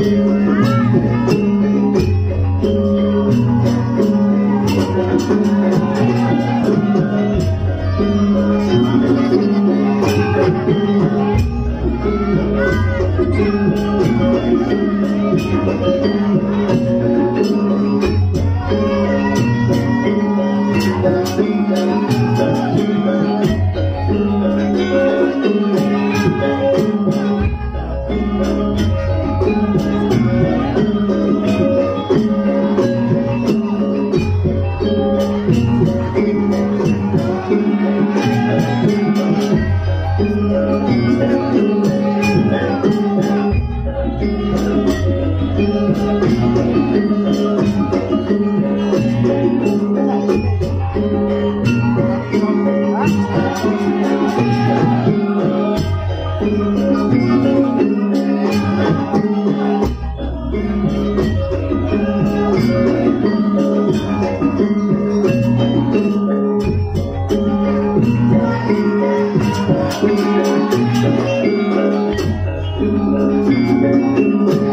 nah. Ben,